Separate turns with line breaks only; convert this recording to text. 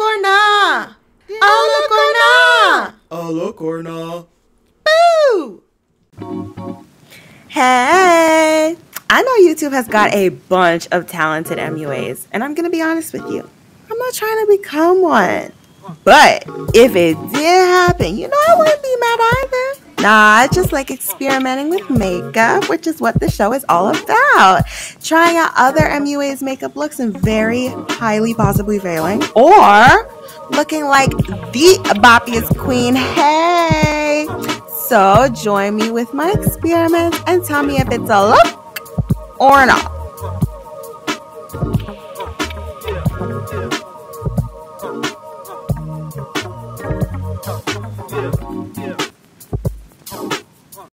or nah? Look or nah?
Look or nah.
Boo! Hey! I know YouTube has got a bunch of talented MUAs, and I'm gonna be honest with you. I'm not trying to become one. But if it did happen, you know I wouldn't be mad either. Nah, I just like experimenting with makeup, which is what the show is all about. Trying out other MUA's makeup looks and very highly possibly failing, or looking like the boppiest queen. Hey! So join me with my experiments and tell me if it's a look or not. Yeah.